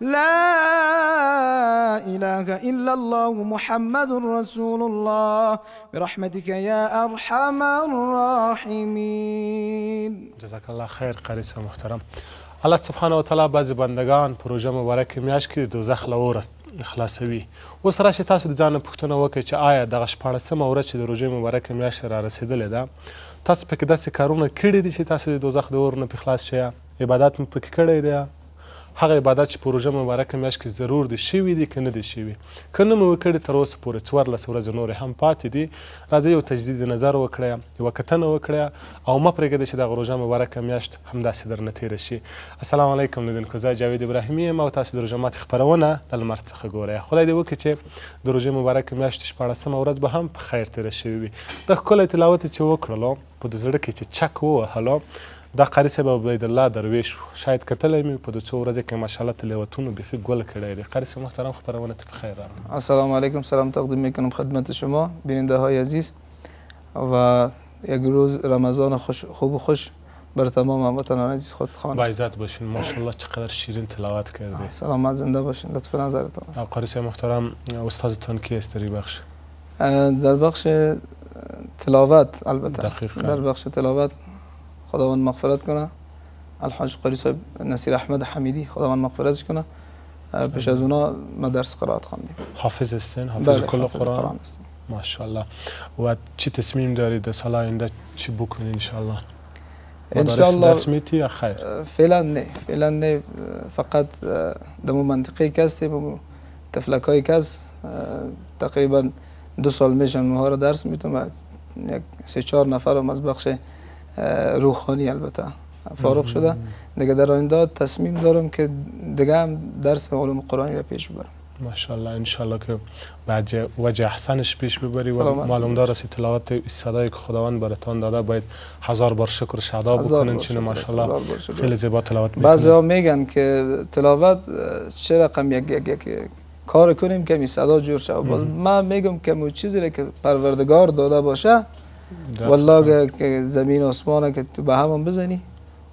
لا اله الا الله محمد رسول الله برحمتك يا ارحم الراحمين جزاک الله خیر قاری صاحب محترم الله سبحانه وتعالی بعضی بندگان په روژه مبارک میاشت کې د دوزخ له اور خلاصوي اوس راشي تاسو د ځان پوښتنه وکړئ چې آیا دغه شپاړسمه ورځ چې د روژې مبارکه میاشت را رسېدلې ده تاسو پکې داسې کارونه کړي دي چې تاسو د دوزخ د اور نه پې خلاص شئ عبادت مو پکې کړی دی هغه عبادت چې په روژه مبارکه میاشت کې ضرور دي شوي دي که نه دي شوي؟ که نه مو کړي تر اوسه پورې څوارلس ورځې نورې هم پاتې دي راځئ یو تجدید نظر وکړئ یوه کتنه وکړئ او مه پرېږدئ چې دغه روژه مبارکه میاشت همداسې درنه تېره شي السلام علیکم لیدونکو زه جاوید ابراهیمي یم او تاسو د روژه ماتي خپرونه له لمر څخه ګورئ خدای دې وکړي چې د روژې مبارکه میاشت شپاړسمه ورځ به هم په خیر تېره شوې وي دا ښکلی تلاوت یې چې وکړلو په د زړه کې چې چک ووهلو دا قاري صاحب عبیدالله درویش وو شاید کتلی مې وي په د څو ورځې کې ماشاءالله تلیوتونو بیخي ګل کړی دی قاري صاحب محترم خپرونه ته پخیر راغلې. السلام علیکم سلام تقدیم میکنم خدمت شما بیننده های عزیز و یک روز رمضان خوش خوب و خوش بر تمام هموطنان عزیز خود خان است باعزت باشین ماشاءالله چقدر شیرین تلاوت کردی سلامت زنده باشین لطف نظرتان است قاری صاحب محترم استادتان کی است دری بخش؟ در بخش تلاوت البته دقیقا. در بخش تلاوت خداوند مغفرت کنه الحاج قاری صاحب نصیر احمد حمیدی خداوند مغفرتش کنه پیش از اونا ما درس قرائت خواندیم حافظ هستین حافظ بله، کل حافظ قرآن قرآن هستیم ماشاءالله و چی تصمیم دارید در سال آینده چی بکنی انشاءالله مدارس انشاءالله. درس میتی یا خیر فعلا نه فعلا نه فقط اه، دمو منطقه که هستیم و تفلک های کس تقریبا دو سال میشن ماها رو درس میتونم یک سه چهار نفر از بخش روحانی البته فارغ شده دیگه در آینده تصمیم دارم که دیگه درس علوم قرآنی را پیش ببرم ماشاءالله انشالله که بعد وجه احسنش پیش ببری و معلوم دار است تلاوت صدای که خداوند براتان داده باید هزار بار شکر شادا بکنن چنه ماشاءالله خیلی زیبا تلاوت میکنن بعضی ها میگن که تلاوت چه رقم یک یک یک کار کنیم که می صدا جور شه باز ما میگم که مو چیزی را که پروردگار داده باشه والله که زمین آسمانه که تو به همون بزنی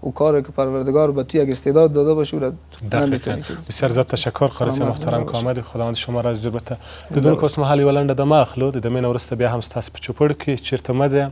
او کار که پروردگار به تو یک استعداد داده باشه او نمیتونی بسیار زیاد تشکر قاری صاحب محترم که آمدی خداوند شما را از جربت بدون که اسم حالی ولنده دماغ لو دمین ورسته بیا هم ستاس پچوپړ کې چیرته مزه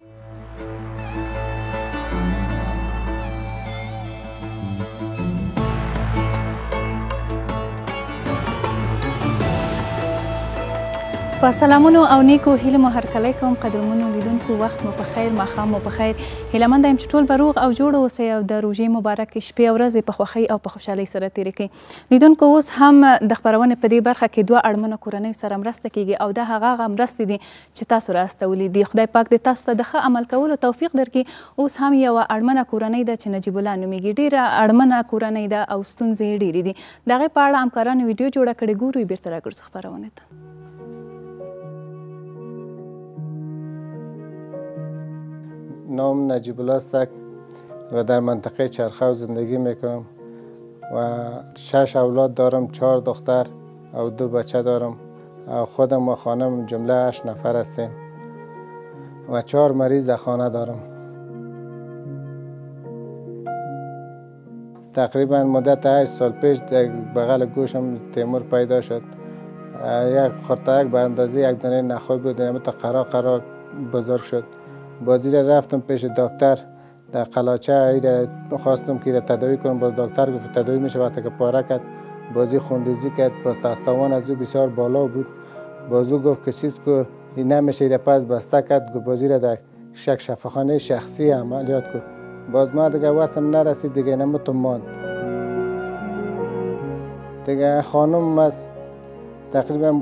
په سلامونو او نیکو هیله مو هرکلی کوم قدرمنو لیدونکو وخت مو په خیر ماښام مو په خیر هیله مند یم چې ټول به روغ او جوړ اوسئ او د روژې مبارک شپې او ورځې په خوښۍ او په خوشحالۍ سره تېرې کړئ لیدونکو اوس هم د خپرونې په دې برخه کې دوه اړمنو کورنیو سره مرسته کیږي او دا هغه هغه مرستې دي چې تاسو را استولي دي، خدای پاک دې تاسو ته د ښه عمل کولو توفیق درکړي، اوس هم یوه اړمنه کورنۍ ده چې نجیب الله نومیږي، ډیره اړمنه کورنۍ ده او ستونزې یې ډیرې دي، د هغې په اړه همکارانو ویډیو جوړه کړې، ګورو یې بیرته راګرځو خپرونې ته. نام نجیب الله است و در منطقه چرخو زندگی میکنم و شش اولاد دارم چهار دختر او دو بچه دارم او خودم و خانم جمله هشت نفر هستیم و چهار مریض در خانه دارم تقریبا مدت هشت سال پیش در بغل گوشم تیمور پیدا شد یک خورتک به اندازه یک دانه نخوی بود تا قرا قرا بزرگ شد بازی را رفتم پیش دکتر در قلاچه ایره خواستم که ایره تداوی کنم باز دکتر گفت تداوی میشه وقتی که پاره کرد بازی خونریزی کرد باز تستوان از او بسیار بالا بود باز او گفت که چیز که این نمیشه ایره پس بسته کرد گفت بازی را در شک شفاخانه شخصی عملیات کرد باز ما دیگه وسم نرسید دیگه اینم تو ماند دیگه خانم از تقریبا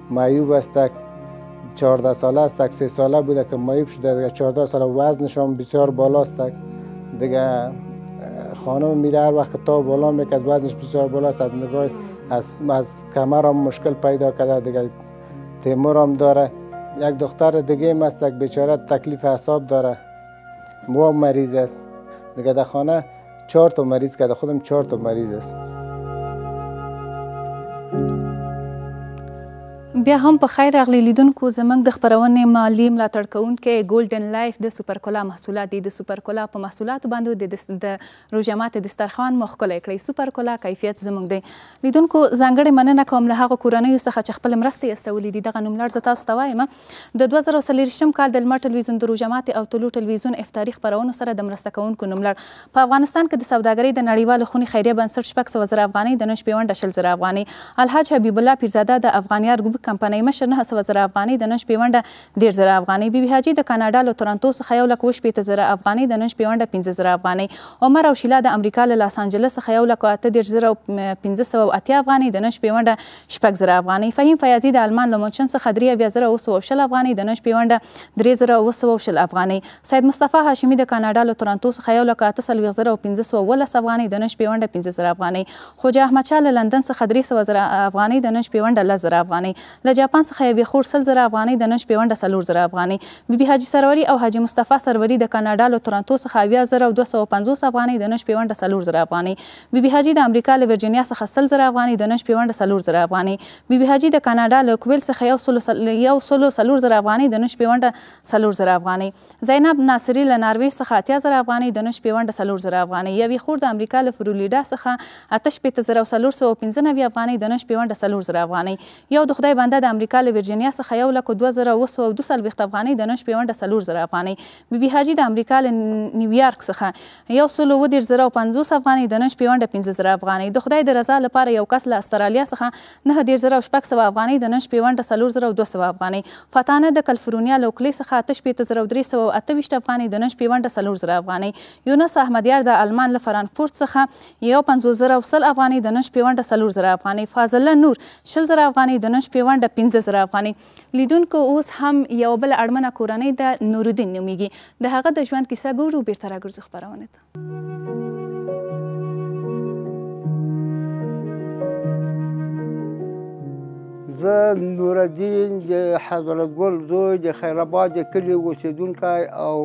معیوب است 14 ساله است 3 ساله بوده که معیوب شده دیگه 14 ساله وزنش هم بسیار بالا است دیگه خانم میره هر وقت تا بالا میکرد وزنش بسیار بالا است از نگاه از, از کمر هم مشکل پیدا کرده دیگه تیمور هم داره یک دختر دیگه مستک بیچاره تکلیف حساب داره مو مریض است دیگه در خانه چهار تا مریض کرده خودم چهار تا مریض است بیا هم په خیر راغلی لیدونکو زموږ د خپرونې مالی ملاتړ کوونکی ګولډن لایف د سوپرکولا محصولات دي د سوپرکولا په محصولاتو باندې د روژه ماتې دسترخوان مو ښکلی کړئ سوپرکولا کیفیت زموږ دی لیدونکو ځانګړې مننه کوم له هغو کورنیو څخه چې خپل مرستې استولې دي دغه نوملړ زه تاسو ته وایم د دوه زره او څلوېښتم کال د لمر ټلویزیون د روژه ماتې او طلوع ټلویزیون افطاري خپرونو سره د مرسته کوونکو نوملړ په افغانستان کې د سوداګرۍ د نړیوالې خونې خیریه بنسټ شپږ سوه زره افغانۍ د نن شپې ونډه شل زره افغانۍ الحاج حبیب الله پیرزاده د افغانیار ګمرک کمپنۍ مشر نهه سوه زره افغانۍ د نن شپې ونډه دېرش زره افغانۍ بي بي حاجي د کاناډا له تورنتو څخه یو لک اووه شپېته زره افغانۍ د نن شپې ونډه پنځه زره افغانۍ عمر او شیلا د امریکا له لاس انجلس څخه یو لک اته دېرش زره پنځه سوه او اتیا افغانۍ د نن شپې ونډه شپږ زره افغانۍ، فهیم فیاضي د آلمان له مونشن څخه درې اویا زره اوه سوه او شل افغانۍ، د نوش پیونډه درې زره اوه سوه او شل افغانۍ، سید مصطفی هاشمي د کاناډا له تورنتو څخه یو لک اته څلوېښت زره او پنځه سوه او اوولس افغانۍ، د نوش پیونډه پنځه زره افغانۍ، خوجا احمد شاه له لندن څخه درې سوه زره افغانۍ، د نوش پیونډه لس زره افغانۍ، له جاپان څخه یوې خور سل زره افغانۍ، د نوش پیونډه څلور زره افغانۍ، بي بي حاجي سروري او حاجي مصطفی سروري د کاناډا له تورنتو څخه اویا زره او دوه سوه او پنځوس افغانۍ، د نوش پیونډه څلور زره افغانۍ، بي بي حاجي د امریکا له ورجینیا څخه سل زره افغانۍ، د نجد پیونډه څلور زره افغانۍ، بي بي حاجي د کاناډا له کویل څخه یو سلو یو سلو څلور زره افغانۍ، د نجد پیونډه څلور زره افغانۍ، زینب ناصري له نارویژ څخه اتیا زره افغانۍ، د نجد پیونډه څلور زره افغانۍ، یوې خور د امریکا له فرولیډا څخه اته شپېته زره او څلور سوه او پنځه نوي افغانۍ، د نجد پیونډه څلور زره افغانۍ، یو د خدای بنده د امریکا له ورجینیا څخه یو لک او دوه زره اووه سوه او دوه څلوېښت افغانۍ، د نجد پیونډه څلور زره افغانۍ، بي بي حاجي د امریکا له نیویارک څخه یو سل اووه دېرش زره او پنځوس افغانۍ، د نن شپې ونډه پنځه زره افغانۍ، د خدای د رضا لپاره یو کس له استرالیا څخه نهه دېرش زره او شپږ سوه افغانۍ، د نن شپې ونډه څلور زره او دوه سوه افغانۍ، فتانه د کلفرونیا له اوکلې څخه اته شپېته زره او درې سوه او اته ویشت افغانۍ، د نن شپې ونډه څلور زره افغانۍ، یونس احمدیار د آلمان له فرانکفورت څخه یو پنځوس زره او سل افغانۍ، د نن شپې ونډه څلور زره افغانۍ، فاضله نور شل زره افغانۍ، د نن شپې ونډه پنځه زره افغانۍ، لیدونکو اوس هم یوه بله اړمنه کورنۍ ده نورالدین نومیږي د هغه د ژوند کیسه ګورو بیرته راګرځو خپرونې ته زه نورالدین د حضرت ګل زوی د خیرآباد د کلي اوسېدونکی او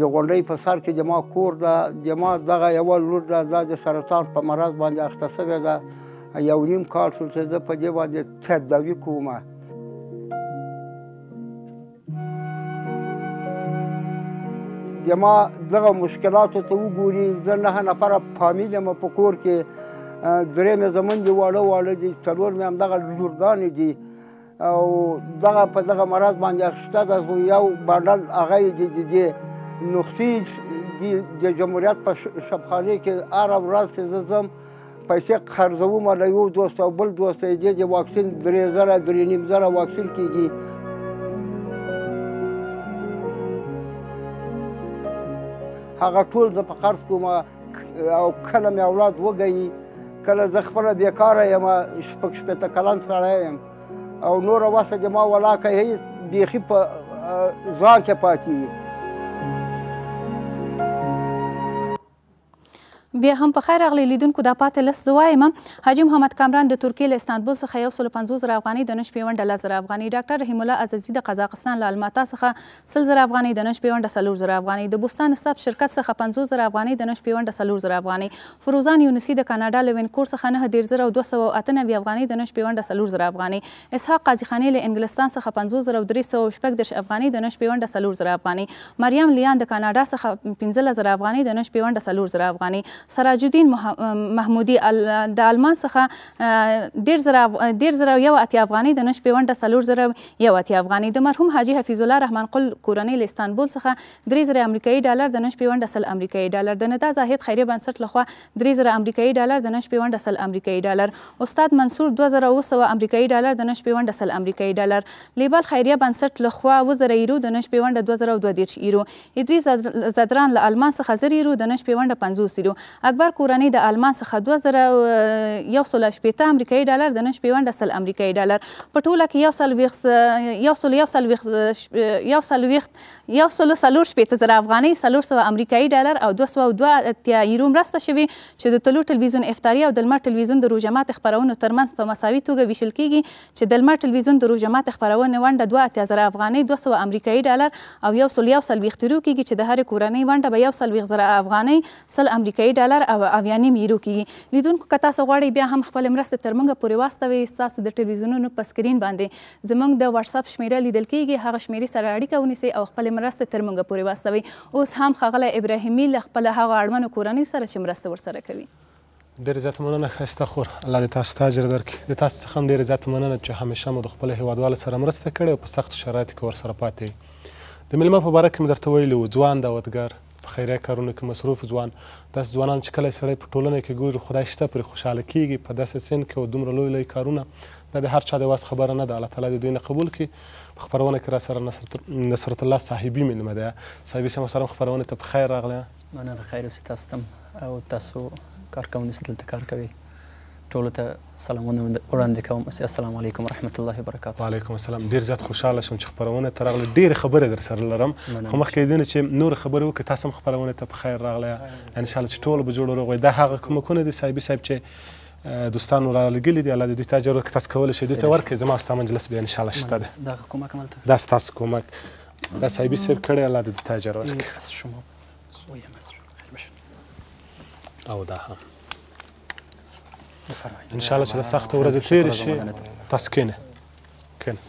د غونډۍ په سر کې زما کور ده زما دغه یوه لور ده دا د سرطان په مرض باندې اخته شوې ده یو نیم کال شو چې زه په دې باندې تداوي کوم زما دغه مشکلاتو ته وګوري زه نه نفره فامیل یم په کور کې درې مې زمونږ دي واړه واړه دي څلور مې همدغه لورګانې دي او دغه په دغه مرض باندې اخیسته ده خو یو بډل هغه یې د دې نقطې د جمهوریت په شبخانې کې هره ورځ چې زه ځم پیسې قرضوم له یو دوست او بل دوست یې دې چې واکسین درې زره درې نیم زره واکسین کېږي هغه ټول زه په قرض کوم او کله مې اولاد وګیي کله زه خپله بېکاره یم شپږ شپېته کلن سړی یم او نوره وسه چې ما ولاکه هېڅ بیخي په ځان کې پاتې بیا هم پخیر راغلی لیدونکو دا پاتې لس زه وایم حاجي محمد کامران د ترکیې له استانبول څخه یو سلو پنځوس زره افغانۍ د نن شپې ونډه لس زره افغانۍ ډاکټر رحیم الله عززي د قزاقستان له الماتا څخه سل زره افغانۍ د نن شپې ونډه څلور زره افغانۍ د بوستان ستاپ شرکت څخه پنځوس زره افغانۍ د نن شپې ونډه څلور زره افغانۍ فروزان یونسي د کاناډا له وینکور څخه نهه دېرش زره او دوه سوه او اته نوي افغانۍ د نن شپې ونډه څلور زره افغانۍ اسحاق قاضي خاني له انګلستان څخه پنځوس زره او درې سوه او شپږ دېرش افغانۍ د نن شپې ونډه څلور زره افغانۍ، مریم لیان د کاناډا څخه پنځلس زره افغانۍ د نن شپې ونډه څلور زره افغانۍ، سراج الدین محمودي د آلمان څخه دېرش زره دېرش زره او یو اتیا افغانۍ د نن شپې ونډه څلور زره او یو اتیا افغانۍ، د مرحوم حاجي حفیظ الله رحمن قل کورنۍ له استانبول څخه درې زره امریکایي ډالر د نن شپې ونډه سل امریکایي ډالر، د ندا زاهد خیریه بنسټ له خوا درې زره امریکایي ډالر د نن شپې ونډه سل امریکایي ډالر استاد منصور دوه زره اووه سوه امریکایي ډالر د نن شپې ونډه سل امریکایي ډالر لیبل خیریه بنسټ له خوا اووه زره ایرو د نن شپې ونډه دوه زره او دوه دېرش ایرو ادریس ځدران له آلمان څخه زر ایرو د نن شپې ونډه پنځوس ایرو اکبر کورنۍ د آلمان څخه دوه زره او یو سل او شپېته امریکایي ډالر د نن شپې ونډه سل امریکایي ډالر په ټوله کې یو څلوېښت یو سل یو څلوېښت یو څلوېښت یو سلو څلور شپېته زره افغانۍ، څلور سوه امریکایي ډالر او دوه سوه او دوه اتیا یورو مرسته شوې چې د طلوع ټلویزیون افطاري او د لمر ټلویزیون د روژه ماتې خپرونو ترمنځ په مساوي توګه ویشل کیږي چې د لمر ټلویزیون د روژه ماتې خپرونې ونډه دوه اتیا زره افغانۍ، دوه سوه امریکایي ډالر او یو سل یو څلوېښت یورو کیږي چې د هرې کورنۍ ونډه به یو څلوېښت زره افغانۍ، سل امریکایي ډالر او اویا نیم یورو کیږي. لیدونکو که تاسو غواړئ بیا هم خپلې مرستې تر موږ پورې واستوئ، ستاسو د ټلویزیونونو په سکرین باندې زمونږ د واټساپ شمیره لیدل کیږی هغه شمیری سره اړیکه ونیسی او خپلی مرسته تر مونږ پوری واستوی اوس هم ښاغلی ابراهیمی له خپل هغه اړمنو کورنیو سره چی مرسته ورسره کوی. ډېره زیاته مننه ښایسته خور الله دې تاسو ته اجر درکړي د تاسو څخه هم ډېره زیاته مننه چې همیشه مو د خپلو هېوادوالو سره مرسته کړې او په سختو شرایطو کې ورسره پاتې یئ د مېلمه په باره کې مې درته ویلي وو ځوان دعوتګر په خیریه کارونو کې مصروف ځوان، داسې ځوانان چې کله یې سړی په ټولنه کې ګوري خدای شته پرې خوشحاله کېږي، په داسې سن کې او دومره لوی لوی کارونه، دا د هر چا د وس خبره نه ده، الله تعالی دې دوی نه قبول کړي، په خپرونه کې راسره نصرت الله صاحبي مېلمه دی، صاحبي صاحب محترم خپرونې ته په خیر راغلې. مننه خیر اوسې تاسو ته هم او تاسو کارکوونې چې دلته کار کوې ټولو ته. سلامونه وړاندې کوم السلام علیکم ورحمت الله وبرکاته وعلیکم السلام ډیر زیات خوشاله شوم چې خبرونه ته راغله ډیر خبره در سره لرم خو مخکې دې چې نور خبره وکړي تاسو هم خبرونه ته په خیر راغله ان شاء الله چې ټول به جوړ روغ وي دا هغه کومکونه دي صاحب صاحب چې دوستانو را لګلې دي الله دې دوی ته اجر ورکړي تاسو کولی شئ دوی ته ورکړئ زما ستا مجلس بیا ان شاء الله شته ده دا کومک ملته دا ستاسو کومک دا صاحبي صاحب کړی الله دې ته اجر ورکړي او دا هم ان شاء الله چې سخت ورځې تیر شي تاسو کینه کینه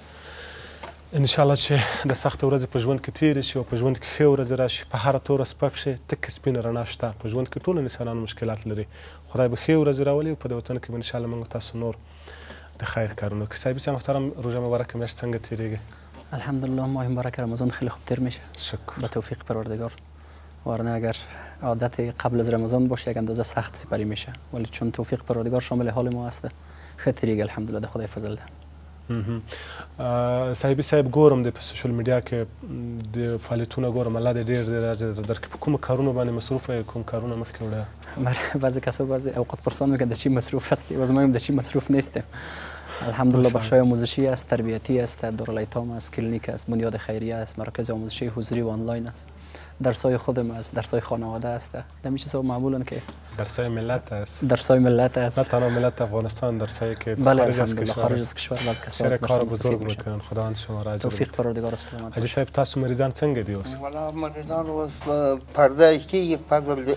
ان شاء الله چې د سخت ورځې په ژوند کې تیر شي او په ژوند کې ښه ورځ راشي په هر تور سپه پښې تک سپین رڼا شته په ژوند کې ټول انسانان مشکلات لري خدای به ښه ورځ راولي په دې وطن کې ان شاء الله موږ تاسو نور د خیر کارونو کې صاحب صاحب محترم روزه مبارک مې څنګه تیریږي الحمدلله ماه مبارک رمضان خیلی خوب تیر میشه شکر به توفیق پروردگار ورنه اگر عادت قبل از رمضان باشه یک اندازه سخت سپری میشه ولی چون توفیق پروردگار شامل حال ما هست خه تریگ الحمدلله ده خدای فضل ده صاحبی صاحب ګورم د په سوشل میډیا کې د فعالیتونه ګورم الله دې ډیر دې اجر درکړي په کوم کارونو باندې مصروف یې کوم کارونه مخکې وړه بله بعضی کسا بعضی اوقات پرسان میکنه در چی مصروف هستی باز ما در چی مصروف نیستیم الحمدلله بخشای آموزشی است تربیتی است دارالایتام است کلینیک است بنیاد خیریه است مراکز آموزشی حضوری و آنلاین است درسای خودم است درسای خانواده است دمی چیز ها معمولا که درسای ملت است درسای ملت است نه تنها ملت افغانستان درسای که بله خارج از کشور خارج از کشور باز کسا است کار بزرگ میکنن خداوند شما را توفیق پروردگار است حاجی صاحب تاسو مریضان څنګه دی اوس ولا مریضان اوس پرده کې فضل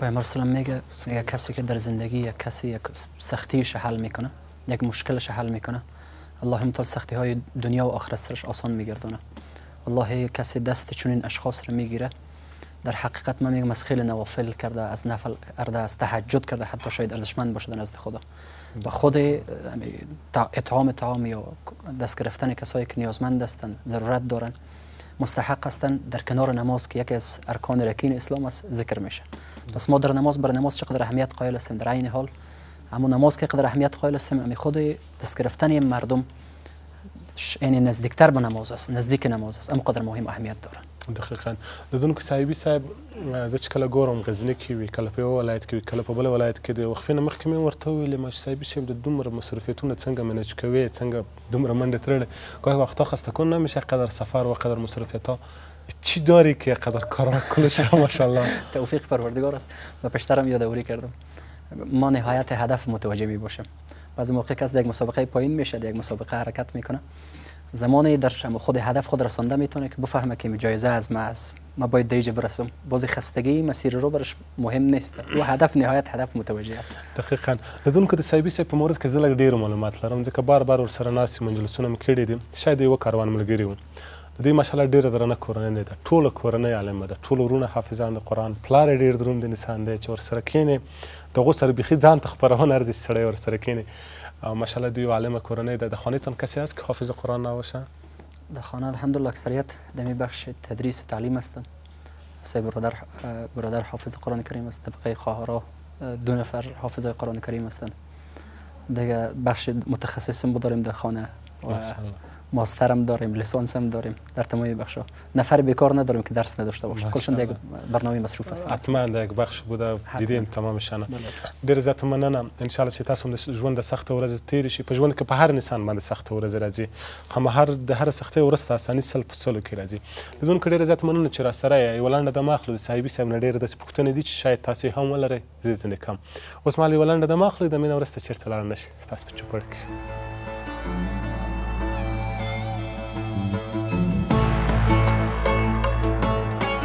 پیامبر سلام میگه یک کسی که در زندگی یک کسی یک سختیش حل میکنه یک مشکلش حل میکنه الله سختی های دنیا و آخرت سرش آسان میگردونه الله کسی دست چنین اشخاص را میگیره در حقیقت من میگم از خیلی نوافل کرده از نفل ارده از تهجد کرده حتی شاید ارزشمند باشه نزد خدا و خود اطعام تعام یا دست گرفتن کسایی که نیازمند هستند ضرورت دارن مستحق هستند در کنار نماز که یکی از ارکان رکین اسلام است ذکر میشه پس ما در نماز بر نماز چقدر اهمیت قائل هستیم در عین حال اما نماز که قدر اهمیت قائل هستیم امی خود دست گرفتن مردم یعنی نزدیکتر به نماز است نزدیک نماز است قدر مهم اهمیت داره دقیقا دونکو صاحبي صاحب زه چې کله ګورم غزني کې وي کله په یو ولایت کې وي کله په بل ولایت کې دی وقفې نه مخکې مې ورته ویلې ما چې صاحبي صاحب د دومره مصروفیتونه څنګه منج کوې څنګه دومره منډه ترړې گاهی وقتا خسته کن نمیشه قدر سفر و قدر مصروفیت ها چی داری که قدر کارا کلش ماشاءالله توفیق پروردگار است و پیشترم یادآوری کردم ما نهایت هدف متوجه می باشیم بعضی موقع کس یک مسابقه پایین میشه شد، یک مسابقه حرکت میکنه زمانی در شما خود هدف خود رسانده میتونه که بفهمه که جایزه از ما است ما باید دریجه برسم بازی خستگی مسیر رو برش مهم نیست و هدف نهایت هدف متوجه است دقیقا لیدونکو د صاحبی صاحب په مورد کې زه لږ ډیر معلومات لرم ځکه بار بار ورسره ناست یم مجلسونه مې کړي دي شاید یوه کاروان ملګري وو د دوی ماشاءالله ډیره درنه کورنۍ ده ټوله کورنۍ عالمه ده ټول وروڼه حافظان د قران پلار یې ډیر دروند انسان دی چې ورسره کینې د غو سره بیخي ځان ته خبرونه ارزي چې سړی ورسره کینې ماشاءالله دوی عالمه کورنۍ ده د خانه تان کسی هست که حافظ قران نباشه د خانه الحمدالله اکثریت د می بخش تدریس و تعلیم است سه برادر برادر حافظ قرآن کریم است طبقه خواهرا دو نفر حافظ قرآن کریم هستند دیگه بخش متخصصم داریم در خانه و ماسترم داریم لیسانس هم داریم در تمام بخش ها نفر بیکار نداریم که درس نداشته باشه کلشون در برنامه مصروف هستن حتما در یک بخش بوده دیدیم تمام شنه ډیر بله. زیات مننه ان شاء الله چې تاسو هم د ژوند د سخت ورځ تیر شي په ژوند کې په هر انسان باندې سخت ورځ راځي قمهر د هره سختۍ ورسته اساني سل په سلو کي راځي لیدونکو ډېره زیاته مننه چي راسره یې یوه لنډه دمه اخلو د صاحبي صاحب نه ډېرې داسي پوښتنې دي چي شاید تاسو یې هم ولرئ زه یې ځنې کوم اوس مهال یوه لنډه دمه اخلو دمې نه ورسته چېرته لاړ نه شي ستاسو په چوپړ کي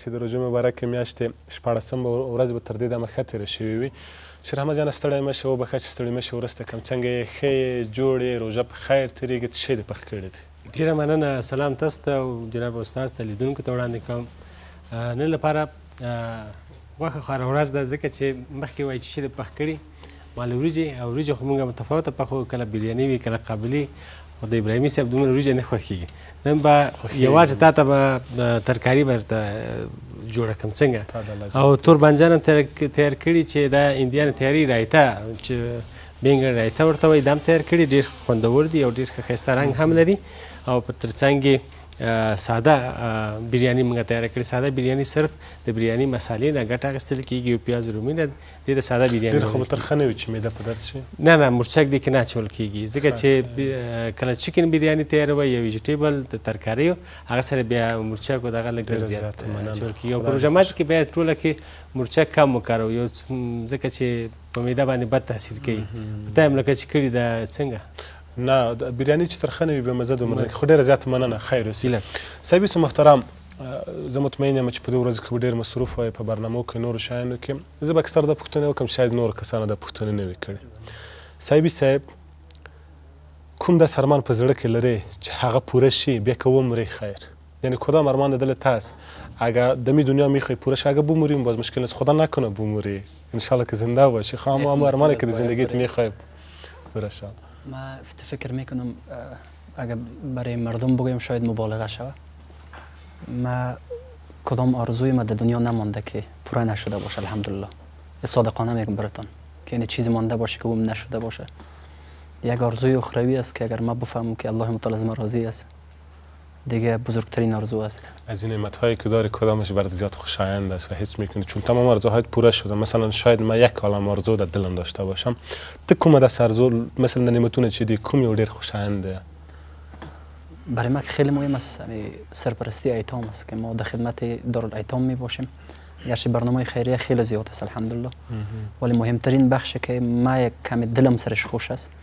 چې د روژې مبارکې میاشتې شپاړسمه ورځ به تر دې دمه ښه تېره شوې وي شیرحمد جانه ستړی مه شې وبښه چې ستړي مه شې وروسته کوم څنګه یې ښه یې جوړ یې روژه په خیر تېرېږي څه شی دې پخ کړي دي ډیره مننه سلام تاسو ته او جناب استاد ته لیدونکو ته وړاندې کوم نن لپاره غوښه خو هره ورځ ده ځکه چې مخکې وایي چې شي د پخ کړي مال وریجې او وریجې خو موږ متفاوته پخو کله بریاني وي کله قابلي خو د ابراهیمي صاحب دومره وریجې نه خوښېږي نن به یوازې تا ته به ترکاري برته جوړه کړم څنګه او تور بانجان هم تیار کړي چې دا اندیان تیاري رایته چې بنګړی دی ته ورته وای دم تیار کړي ډیر خوندور دي او ډیر ښایسته رنګ هم لري او په ترڅنګ ساده بریانی موږ تیار کړی ساده بریانی صرف د بریانی مسالې نه ګټه اخیستل کیږي او پیاز رومي نه د ساده بریانی ډیر خو ترخه نه وي چې معده په درد شي نه نه مرچک دې کې نه اچول کیږي ځکه چې کله چکن بریانی تیاروي یا ویجیټیبل د ترکاریو هغه سره بیا مرچک او دغه لږ زیات اچول کیږي او په روژه ماتي کې بیا ټوله کې مرچک کم وکاروو یو ځکه چې په معده باندې بد تاثیر کوي په تا ملکه چې کړي دا څنګه نه بریانی چې ترخه نه وي به مزه دومره خو ډیره زیاته مننه خیر اوسې صاحب سه محترم زه مطمئن یم چې په دې ورځو کې به ډېر مصروف وای په برنامو کې نورو شیانو کې زه به اکثر دا پوښتنه وکړم چې شاید نور کسانو دا پوښتنه نه وي کړې صاحبي صاحب کوم داسې ارمان په زړه کې لرې چې هغه پوره شي بیا که ومرې خیر یعنی کدام ارمان د دلت هست اگر دمی دنیا میخوای پوره شی اگر بموری اون باز مشکل نیست خدا نکنه بموری ان شاء الله که زنده باشی خو اما اما ارمانی که زندگیت میخوای پوره شا ما فکر میکنم اگر برای مردم بگویم شاید مبالغه شوه ما کدام آرزوی ما در دنیا نمانده که پوره نشده باشه الحمدلله صادقانه میگم براتون که این چیزی مانده باشه که اون نشده باشه یک آرزوی اخروی است که اگر ما بفهمم که الله متعال از ما راضی است دیگه بزرگترین آرزو است. از این نعمت هایی که داری کدامش برات زیاد خوشایند است و حس میکنی چون تمام آرزوهایت پوره شده مثلا شاید من یک عالم آرزو در دلم داشته باشم تو کم دست آرزو مثلا در نعمتونه چی دی کمی و ډیر خوشایند ده برای ما که خیلی مهم است سرپرستی ایتام است که ما در خدمت دارالایتام می باشیم گرچه برنامه خیریه خیلی زیاد است الحمدلله ولی مهمترین بخش که ما یک کمی دلم سرش خوش است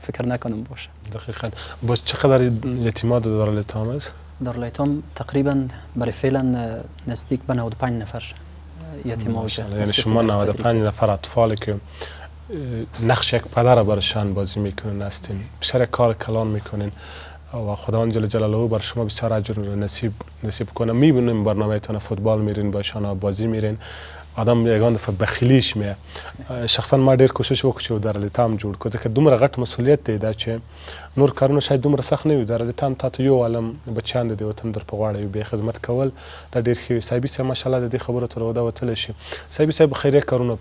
فکر نکنم باشه دقیقا با چقدر یتیما در دارالایتام است؟ دارالایتام تقریبا برای فعلا نزدیک به 95 نفر یتیما یعنی شما 95 نفر اطفالی که نقش یک پدر را برشان بازی میکنین هستین بسیار کار کلان میکنین و خداوند جل جلاله بر شما بسیار اجر نصیب نصیب کنه میبینیم برنامه تان فوتبال میرین باشان بازی میرین آدم یگان دفعه بخیلیش میه شخصا ما ډیر کوشش وکړ چې یو دارالایتام جوړ کړو ځکه دومره غټ مسولیت دی دا چې نور کارونه شاید دومره سخت نه وي دارالایتام تاته یو عالم بچیان د دې وطن در په غواړه یو بیا خدمت کول دا ډیر ښه وي صاحبي صاحب ماشاءالله د دې خبرو تر اوده وتلی شي صاحبي صاحب خیریه کارونه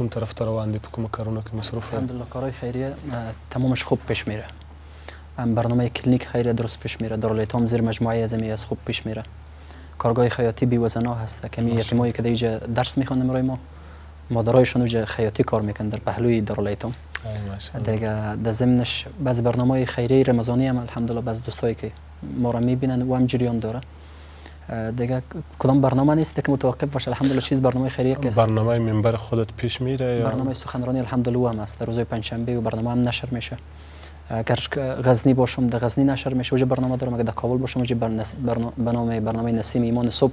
کوم طرف ته روان دي په کومو کارونو کې مصروف یې الحمدلله کارهای خیریه تمامش خوب پیش میره برنامه کلینیک خیریه درست پیش میره دارالایتام زیر مجموعه از می از خوب پیش میره کارگاه خیاطی بیوزنا هست کمی یتیمایی که دیجا درس میخوانده برای ما مادرایشان اوجا خیاطی کار میکن در پهلوی دارالایتام دیگه در ضمنش بعض برنامه خیری رمضانی هم الحمدلله بعض دوستایی که ما را میبینن و هم جریان داره دیگه کدام برنامه نیست که متوقف باشه الحمدلله چیز برنامه خیریه که برنامه منبر خودت پیش میره یا برنامه سخنرانی الحمدلله هم است روز پنجشنبه و برنامه هم نشر میشه اگر غزنی باشم در غزنی نشر میشه اوج برنامه دارم اگر در کابل باشم اوج برنامه برنامه نسیم ایمان صبح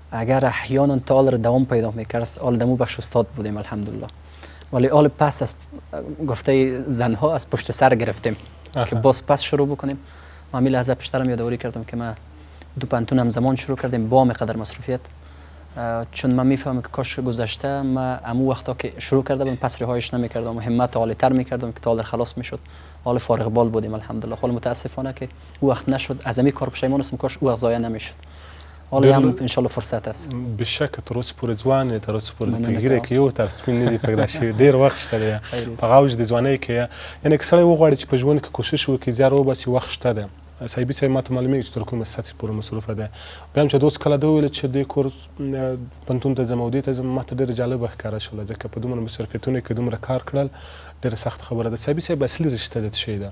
اگر احیانا تال را دوام پیدا میکرد آل دمو بخش استاد بودیم الحمدلله ولی آل پس از گفته زنها از پشت سر گرفتیم که باز پس شروع بکنیم ما همین لحظه پیشترم یادآوری کردم که ما دو پنتون هم زمان شروع کردیم با مقدر مصروفیت چون من میفهمم که کاش گذشته ما امو وقتا که شروع کرده بودم پس رهایش نمیکردم همت عالی تر میکردم که تالر خلاص میشد حال فارغ بال بودیم الحمدلله خال متاسفانه که او وقت نشد از همین کار پشیمان هستم کاش او وقت ضایع نمیشد حالا هم انشالله فرصت است به شک تر اوسه پورې ځوان یې تر اوسه پورې پیګیره کې یو تر سپین نه دی پیدا شي ډیر وخت شته دی په غوج د ځوانۍ کې یعنی که سړی وغواړي چې په ژوند کې کوشش وکړي زیار وباسي وخت شته دی صاحبي صاحب ماته معلومیږي چې تر کومه سطح پورې مصروف دی بیا هم چې دوست کله ده ویل چې دې کور پنتون ته ځم او دې ته ځم ماته ډېره جالبه ښکاره شوله ځکه په دومره مصروفیتونو کې دومره کار کړل ډېره سخت خبره ده صاحبي صاحب اصلي رشته د څه شي ده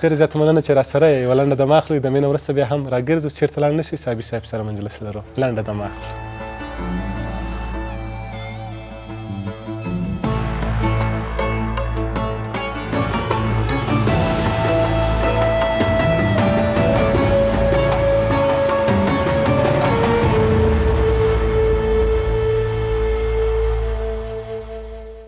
ډېره زیاته مننه چې راسره یې یوه لنډه دمه اخلئ، دمې نه وروسته بیا هم راګرځو، چېرته لاړ نه شئ، صابي صاحب سره مجلس لرو، لنډه دمه اخلو.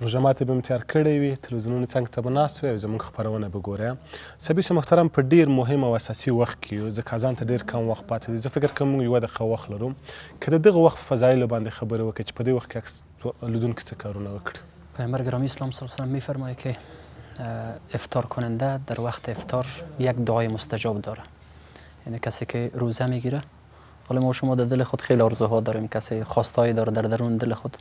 روژه ماتي به مو تیار کړی وي، تلویزیونونو څنګ ته به ناست وي او زموږ خپرونه به ګورئ. سبي صاحب محترم په ډیر مهم او اساسي وخت کې یو، ځکه اذان ته ډیر کم وخت پاتې دی، زه فکر کوم موږ یوه دقیقه وخت لرو، که د دغه وخت په فضایلو باندې خبرې وکړئ چې په دې وخت کې عکس لیدونکي څه کارونه وکړي. پیامبر گرامی اسلام صلی الله علیه وسلم می فرماید که افطار کننده در وقت افطار یک دعای مستجاب داره یعنی کسی که روزه میگیره حالا ما و شما در دل خود خیلی آرزوها داریم کسی خواستهایی داره در درون دل خود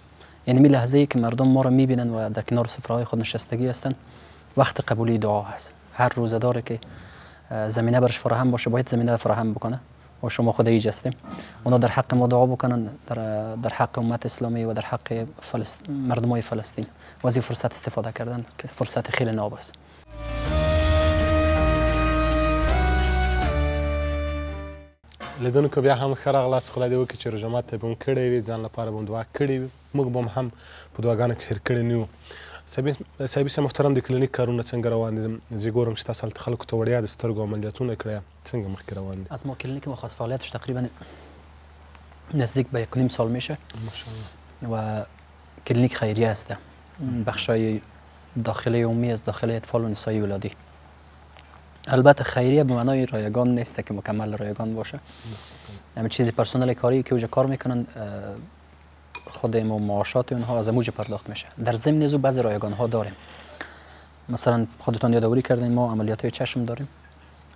یعنی می لحظه ای که مردم ما را می بینند و در کنار سفره های خود نشستگی هستند وقت قبولی دعا هست هر روزهدار که زمینه برش فراهم باشه باید زمینه را فراهم بکنه و شما خود ایج هستیم اونا در حق ما دعا بکنن در, در حق امت اسلامی و در حق فلست... مردمای فلسطین و از این فرصت استفاده کردن که فرصت خیلی ناب است لیدونکو بیا هم ښه راغلاست خدای دې وکړي چې روژه ماته به هم کړې وي ځان لپاره به هم دعا کړې وي موږ به هم په دعاګانو کې هیر کړې نه یو صاحبي صاحب محترم د کلینیک کارونه څنګه روان دي زه ګورم چې تاسو هلته خلکو ته وړیا د سترګو عملیاتونه کړی څنګه مخکې روان دي از ما کلینیک ما خاص فعالیتش تقریبا نزدیک به یک نیم سال میشه و کلینیک خیریه است بخشای داخلی عمومی از داخلی اطفال و نسایی ولادی البته خیریه به معنای رایگان نیست که مکمل رایگان باشه همه چیزی پرسنل کاری که اوجا کار میکنن خود ما معاشات اونها از اموج پرداخت میشه در ضمن از بعضی رایگان ها داریم مثلا خودتان یادآوری کردیم ما عملیات های چشم داریم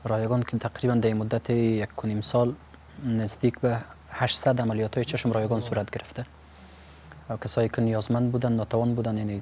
رایگان که تقریبا در مدت یک کنیم سال نزدیک به 800 عملیات های چشم رایگان صورت گرفته کسایی که نیازمند بودن ناتوان بودن یعنی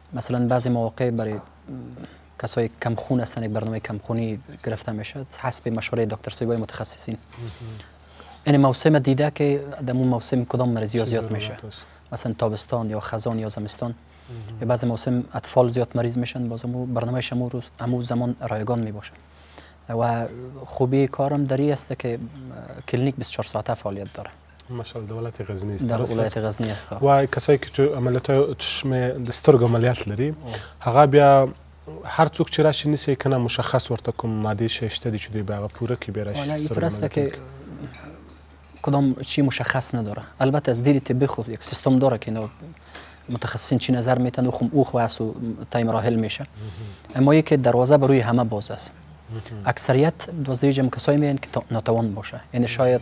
مثلا بعضی مواقع برای کسای کم خون هستند یک برنامه کم خونی گرفته میشه حسب مشوره دکتر صاحبای متخصصین این یعنی موسم دیده که در اون موسم کدام مرضی ها زیاد میشه مثلا تابستان یا خزان یا زمستان یا بعضی موسم اطفال زیاد مریض میشن باز امو برنامه شما روز امو زمان رایگان می باشه و خوبی کارم دری است که کلینیک 24 ساعته فعالیت داره ماشاءالله د ولایت غزنی است در ولایت غزنی است و کسایی که چه عملیات چشم دسترگ عملیات لري هغه بیا هر څوک چې راشي نیسي کنه مشخص ورته کوم ماده شته دي چې دوی به هغه پوره کې بیرش ولا پرسته که کدام چی مشخص نداره البته از دید طبی خود یک سیستم داره که اینا متخصصین چی نظر میتن و خم اوخ و اسو تای مراحل میشه اما یکی دروازه بر روی همه باز است اکثریت دوازده جمع کسایی میان که ناتوان باشه یعنی شاید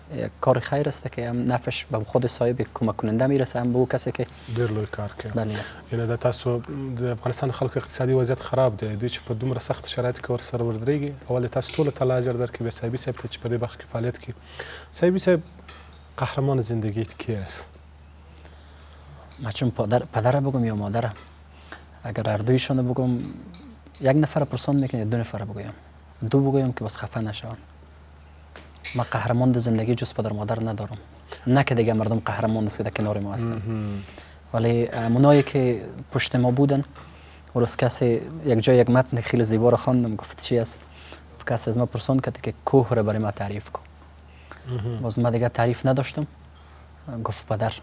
کار خیر است که هم نفش به خود صاحب کمک کننده میرسه هم به او کسی که ډیر لوی کار کوي بله یعنی دا تاسو د افغانستان د خلکو اقتصادي وضعیت خراب دی دوی چې په دومره سخت شرایط کې ور سره وردرېږي اول تاسو ټول تعالی اجر درکړي بیا صاحبي صاحب ته چې په دې برخه کې فعالیت کوي صاحبي صاحب قهرمان زندگیت کی است ما چون پدر پدر بگم یا مادر اگر هر دویشان بگم یک نفر پرسان میکنه دو نفر بگویم دو بگویم که بس خفه نشوم ما قهرمان د زندگی جز پدر مادر ندارم نه که دیگه مردم قهرمان است که در کنار ما هستن ولی منایی که پشت ما بودن روز کسی یک جای یک متن خیلی زیبا را خواندم گفت چی است کسی از ما پرسان کرد که کوه را برای ما تعریف کن باز ما دیگه تعریف نداشتم گفت پدر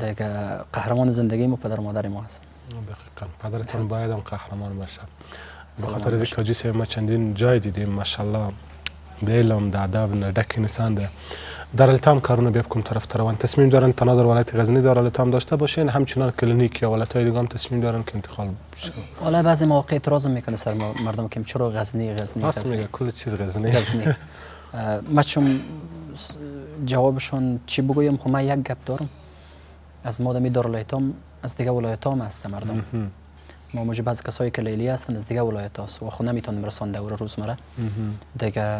دغه قهرمان زندگی مو پدر مادر ما هستن دقیقا پدرتان باید هم قهرمان باشه به خاطر از کاجی سه ما چندین جای دیدیم ماشاءالله د علم د ادب نه ډک انسان ده در التام کارونه به کم طرف روان تصمیم دارن تنها در ولایت غزنی در التام داشته باشین همچنان کلینیک یا ولایت های دیگه هم تصمیم دارن که انتقال بشه والا بعضی مواقع اعتراض میکنه سر مردم که چرا غزنی غزنی غزنی کل چیز غزنی غزنی من چون جوابشان چی بگویم خو من یک گپ دارم از ما دمی دارالایتام از دیگه ولایت هم هست مردم ما موجب از کسایی که لیلی هستند از دیگه ولایت هست و خو نمیتونیم رسان دور روزمره دیگه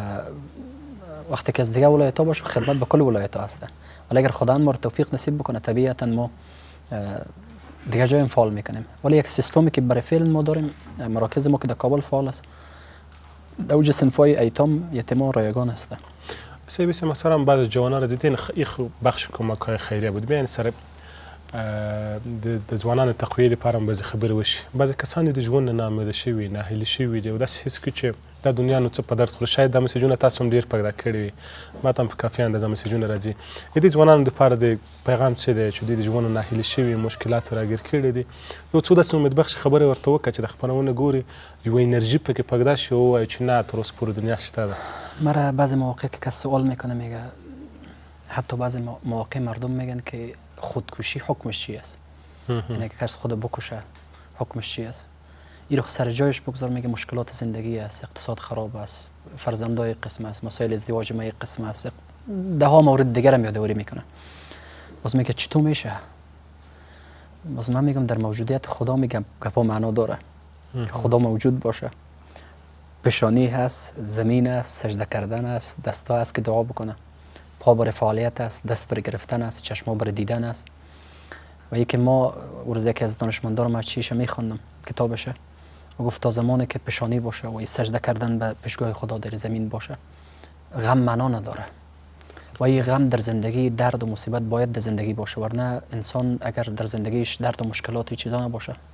وقتی که از دیگه ولایت ها باشه خدمت به کل ولایت ها هست ولی اگر خدا ما توفیق نصیب بکنه طبیعتا ما دیگه جای فعال میکنیم ولی یک سیستمی که برای فعل ما داریم مراکز ما که در کابل فعال است دوج سنفای ایتام یتما رایگان است سیبی سی محترم بعض جوانا را دیدین ایخ بخش کمک های خیریه بود بیان سر د ځوانانو تقویه لپاره هم بعضې خبرې وشي بعضې کسان دي د ژوند نه ناامیده شوي ناهیلي شوي دي او داسې حس کوي چې دا دنیا نو څه په درد خوري شاید دا مسیجونه تاسو هم ډېر پیدا کړي وي ما ته هم په کافي اندازه مسیجونه راځي د دې ځوانانو لپاره د پیغام څه دی چې دوی د ژوند نه ناهیلي شوي مشکلاتو راګیر کړي دي یو څو داسې امیدبخش خبرې ورته وکړه چې د خپرونه ګوري یوه انرژي پکې پیدا شي او ووایي چې نه تر اوسه پورې دنیا شته ده مرا بعض مواقع که کس سوال میکنه میگه حتی بعض مواقع مردم میگن که خودکشی حکمش چی است یعنی که خود بکشه حکمش چی است این سر جایش بگذار میگه مشکلات زندگی است اقتصاد خراب است فرزندای قسم است مسائل ازدواج ما قسم است ده ها مورد دیگر هم میکنه باز میگه چطور میشه باز من میگم در موجودیت خدا میگم گپا معنا داره که خدا موجود باشه پیشانی هست زمین است سجده کردن است دستا است که دعا بکنه خبر فعالیت است دست بر گرفتن است چشم بر دیدن است و یکی ما روز یکی از دانشمندان ما چیش میخواندم کتابشه و گفت تا زمانی که پیشانی باشه و سجده کردن به پیشگاه خدا در زمین باشه غم معنا نداره و این غم در زندگی درد و مصیبت باید در زندگی باشه ورنه انسان اگر در زندگیش درد و مشکلاتی چیزا نباشه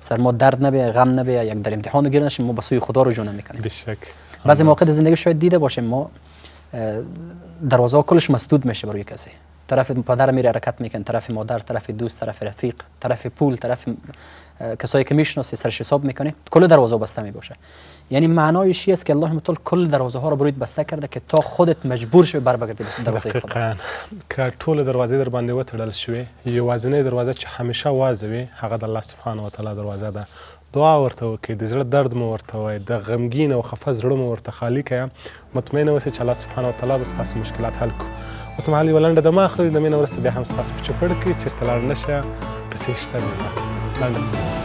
سر ما درد نبیه غم نبیه یک در امتحان گیر نشیم ما به سوی خدا رو جون میکنیم بعضی مواقع زندگی شاید دیده باشیم ما دروازه کلش مسدود میشه برای کسی طرف پدر میره حرکت میکنه طرف مادر طرف دوست طرف رفیق طرف پول طرف کسایی که میشناسی سرش حساب میکنه کل دروازه بسته میباشه یعنی معنایش این است که الله متعال کل دروازه ها رو برایت بسته کرده که تا خودت مجبور شوی بر بگردی به دروازه خدا دقیقاً که ټول دروازه در باندې وتړل شوی یوازینی دروازه چې همیشه واز وي هغه د الله سبحانه و تعالی دروازه ده دعا ورته وکړئ د زړه درد مو ورته وایئ د غمګین او خفه زړه مو ورته خالی کړئ مطمئن اوسئ چې الله سبحانه وتعالی به ستاسو مشکلات حل کړو اوس مهال یوه لنډه دمه اخلو د مینه وروسته بیا هم ستاسو په چوپړ کې چېرته لاړ نه شه پسې شته لنډه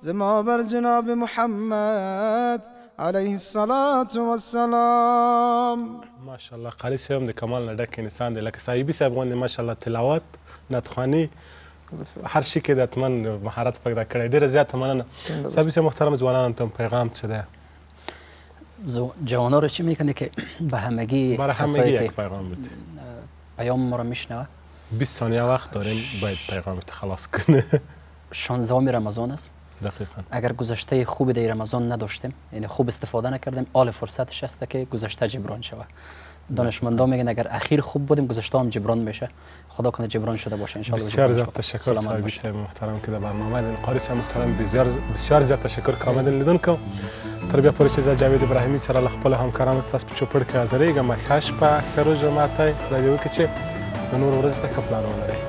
زما بر جناب محمد عليه الصلاة والسلام. ماشاءالله قاري صاحب هم د کمال نه ډک انسان دی لکه صاحبي صاحب غوندې ماشاءالله تلاوت نعتخواني هر شي کې د اتمن مهارت پیدا کړی ډیره زیاته مننه صاحبي صاحب محترم ځوانانو ته پیغام څه ده جوانان رو چی میکنه که به همگی برای همگی یک پیغام بود پیام ما رو میشنوه 20 ثانیه وقت داریم باید پیغام خلاص کنه شانزدهم رمضان است دقیقا اگر گذشته خوب در رمضان نداشتیم یعنی خوب استفاده نکردیم آل فرصتش است که گذشته جبران شود دانشمندان میگن اگر اخیر خوب بودیم گذشته هم جبران میشه خدا کنه جبران شده باشه ان شاء الله بسیار زیاد تشکر صاحب صاحب محترم که در برنامه دین قاری صاحب محترم بسیار بسیار زیاد تشکر که آمدین لیدون که تر بیا پورې چې زه جاوید ابراهیمی سره له خپل همکارانو ستاسو په چوپړ کې حاضرېږم ښه شپه ښه روژه ماتی خدای دې وکړي چې د نورو ورځو ته ښه پلان ولرئ